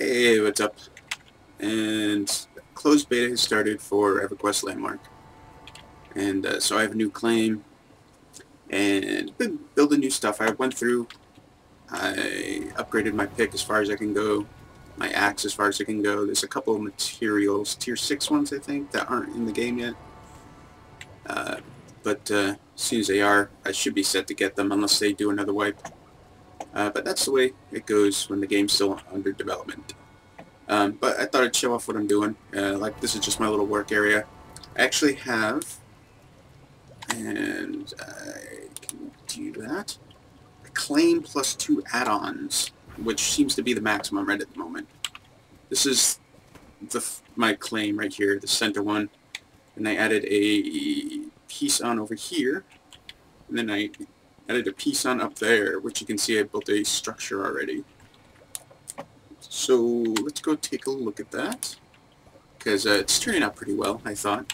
Hey, what's up? And closed beta has started for EverQuest Landmark. And uh, so I have a new claim and been building new stuff. I went through, I upgraded my pick as far as I can go, my axe as far as I can go. There's a couple of materials, tier 6 ones I think, that aren't in the game yet. Uh, but uh, as soon as they are, I should be set to get them unless they do another wipe. Uh, but that's the way it goes when the game's still under development. Um, but I thought I'd show off what I'm doing. Uh, like this is just my little work area. I actually have, and I can do that, claim plus two add-ons, which seems to be the maximum right at the moment. This is the my claim right here, the center one, and I added a piece on over here, and then I added a piece on up there, which you can see I built a structure already. So let's go take a look at that, because uh, it's turning out pretty well, I thought.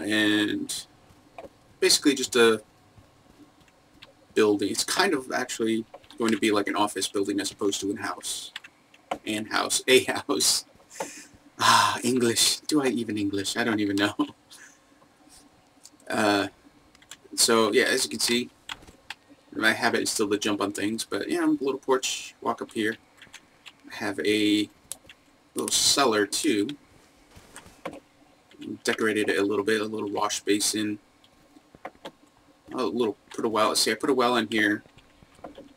And basically just a building. It's kind of actually going to be like an office building as opposed to a house. And house. A house. Ah, English. Do I even English? I don't even know. Uh, so yeah, as you can see, my habit is still to jump on things, but yeah, a little porch, walk up here. I have a little cellar too. Decorated it a little bit, a little wash basin. A little, put a well, see I put a well in here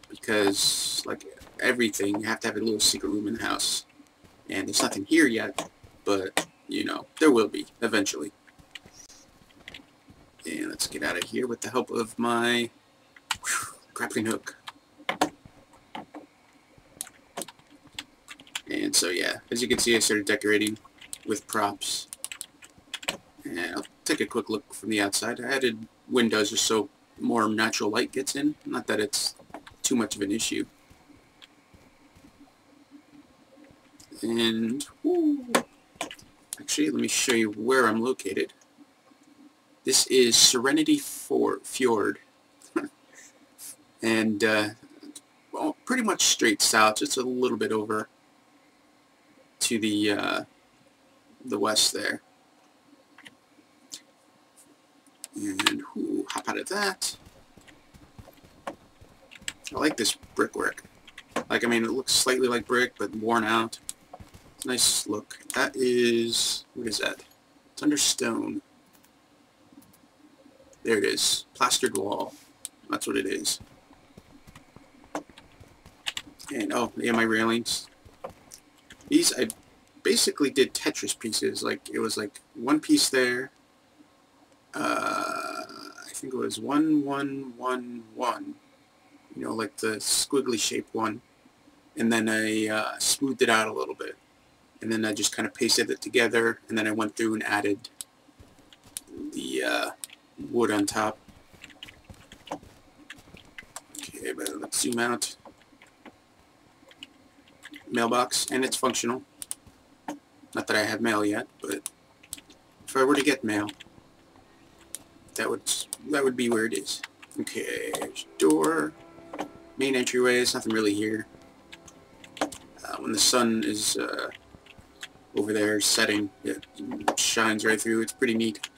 because like everything, you have to have a little secret room in the house. And there's nothing here yet, but you know, there will be eventually. And let's get out of here with the help of my whew, grappling hook. And so yeah, as you can see I started decorating with props. And I'll take a quick look from the outside. I added windows just so more natural light gets in. Not that it's too much of an issue. And, actually, let me show you where I'm located. This is Serenity Fjord. And, uh, well, pretty much straight south, just a little bit over to the, uh, the west there. And, whoo, hop out of that. I like this brickwork. Like, I mean, it looks slightly like brick, but worn out. Nice look. That is, what is that? It's under stone. There it is. Plastered wall. That's what it is. And, oh, yeah, my railings. These, I basically did Tetris pieces. Like, it was like one piece there. Uh, I think it was one, one, one, one. You know, like the squiggly shaped one. And then I uh, smoothed it out a little bit. And then I just kind of pasted it together. And then I went through and added the uh, wood on top. Okay, but let's zoom out. Mailbox, and it's functional. Not that I have mail yet, but if I were to get mail, that would that would be where it is. Okay, door, main entryway. There's nothing really here. Uh, when the sun is uh, over there setting, it shines right through. It's pretty neat.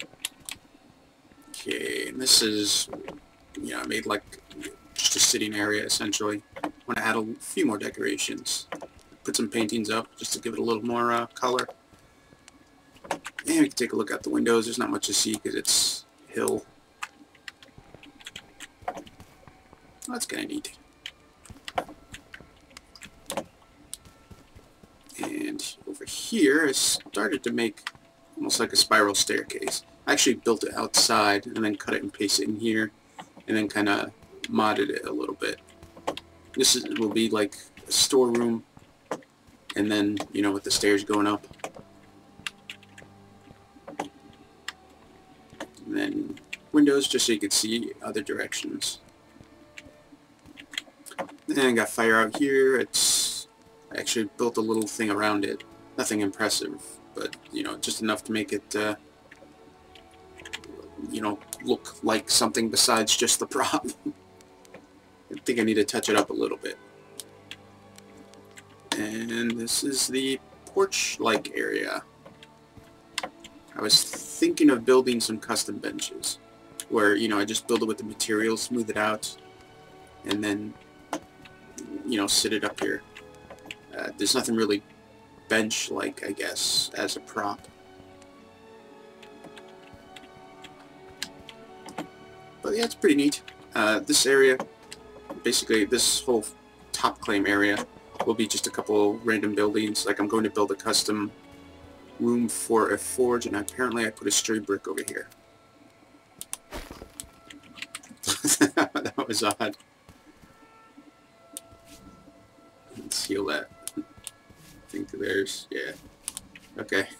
Okay, and this is, you know, I made like just a sitting area essentially. I want to add a few more decorations. Put some paintings up just to give it a little more uh, color. And we can take a look out the windows. There's not much to see because it's hill. that's kind of neat. And over here, I started to make almost like a spiral staircase. I actually built it outside and then cut it and paste it in here and then kind of modded it a little bit. This is, will be like a storeroom and then, you know, with the stairs going up. And then windows just so you can see other directions. And I got fire out here. It's I actually built a little thing around it. Nothing impressive, but, you know, just enough to make it uh, you know, look like something besides just the prop. I think I need to touch it up a little bit. And this is the porch-like area. I was thinking of building some custom benches where, you know, I just build it with the material, smooth it out, and then, you know, sit it up here. Uh, there's nothing really bench-like, I guess, as a prop. But yeah, it's pretty neat. Uh, this area, basically this whole top claim area, will be just a couple random buildings. Like I'm going to build a custom room for a forge, and apparently I put a stray brick over here. that was odd. Let's seal that. I think there's, yeah. Okay.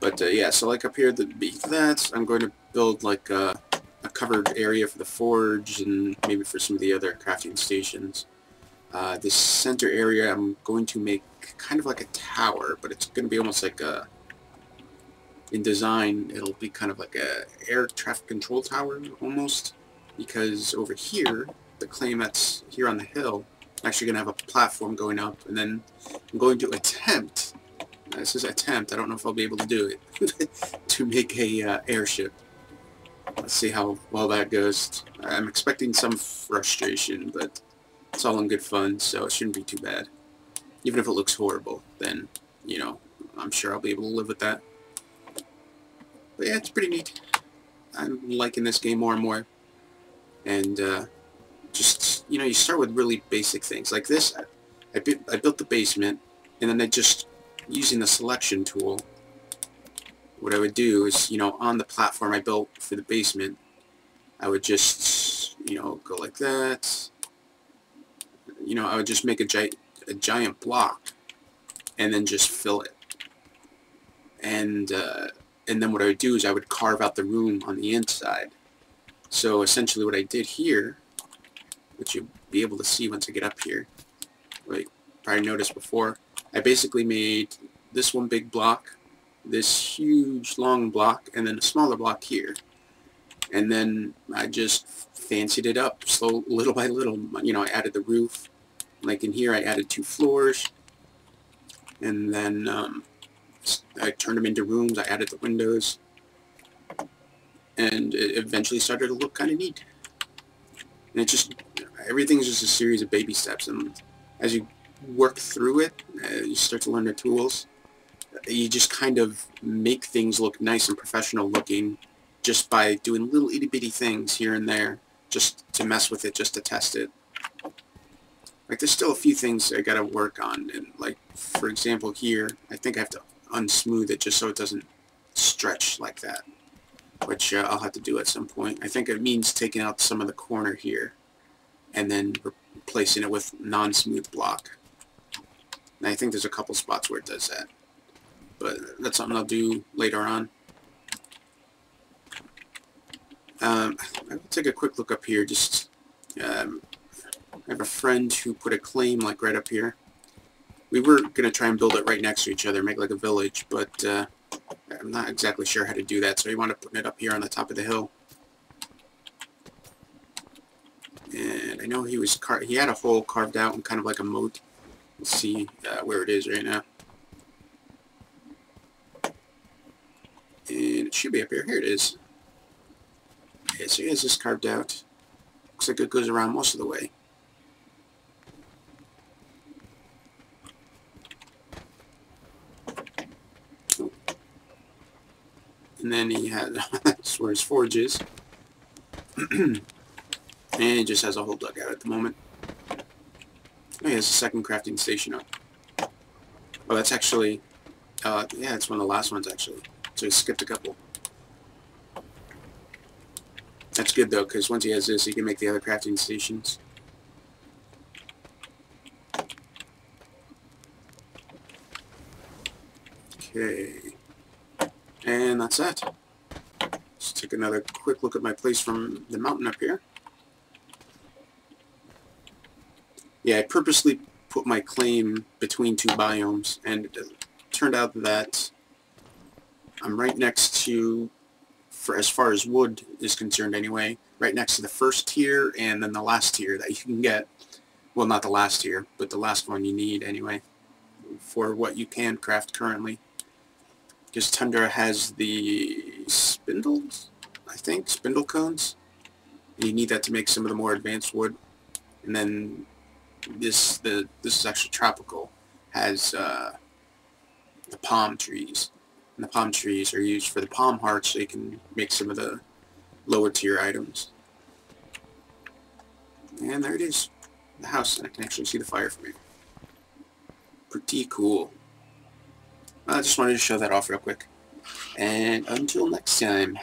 but uh, yeah, so like up here, the be that I'm going to build like a, a, covered area for the forge and maybe for some of the other crafting stations. Uh, this center area I'm going to make kind of like a tower, but it's going to be almost like a, in design, it'll be kind of like a air traffic control tower almost, because over here, the claim that's here on the hill, I'm actually going to have a platform going up, and then I'm going to attempt, this is attempt, I don't know if I'll be able to do it, to make a uh, airship. Let's see how well that goes. I'm expecting some frustration, but it's all in good fun, so it shouldn't be too bad. Even if it looks horrible, then, you know, I'm sure I'll be able to live with that. But yeah, it's pretty neat. I'm liking this game more and more. And, uh, just, you know, you start with really basic things. Like this, I, I, I built the basement, and then I just, using the selection tool, what I would do is, you know, on the platform I built for the basement, I would just, you know, go like that. You know, I would just make a, gi a giant block and then just fill it. And, uh, and then what I would do is I would carve out the room on the inside. So essentially what I did here, which you'll be able to see once I get up here, like probably noticed before, I basically made this one big block this huge long block and then a smaller block here. And then I just fancied it up slow, little by little. You know, I added the roof. Like in here, I added two floors. And then um, I turned them into rooms. I added the windows. And it eventually started to look kind of neat. And it just, everything's just a series of baby steps. And as you work through it, uh, you start to learn the tools you just kind of make things look nice and professional looking just by doing little itty bitty things here and there just to mess with it, just to test it. Like there's still a few things I gotta work on and like for example here I think I have to unsmooth it just so it doesn't stretch like that which uh, I'll have to do at some point. I think it means taking out some of the corner here and then replacing it with non-smooth block. And I think there's a couple spots where it does that but that's something I'll do later on. Um, I'll take a quick look up here. Just um, I have a friend who put a claim like right up here. We were going to try and build it right next to each other, make like a village, but uh, I'm not exactly sure how to do that, so he wanted to put it up here on the top of the hill. And I know he was car he had a hole carved out and kind of like a moat. Let's see uh, where it is right now. And it should be up here. Here it is. Okay, so here's this carved out. Looks like it goes around most of the way. And then he had, that's where his forge is. and it just has a whole dugout at the moment. Oh, he has a second crafting station up. Oh, that's actually, uh, yeah, it's one of the last ones actually. So he skipped a couple. That's good though, because once he has this, he can make the other crafting stations. Okay. And that's that. Let's take another quick look at my place from the mountain up here. Yeah, I purposely put my claim between two biomes, and it turned out that I'm right next to, for as far as wood is concerned anyway, right next to the first tier and then the last tier that you can get Well, not the last tier, but the last one you need anyway for what you can craft currently. Because Tundra has the spindles, I think, spindle cones. And you need that to make some of the more advanced wood. And then this the this is actually tropical, has uh, the palm trees. And the palm trees are used for the palm hearts so you can make some of the lower tier items. And there it is, the house, I can actually see the fire from here. Pretty cool. I just wanted to show that off real quick. And until next time.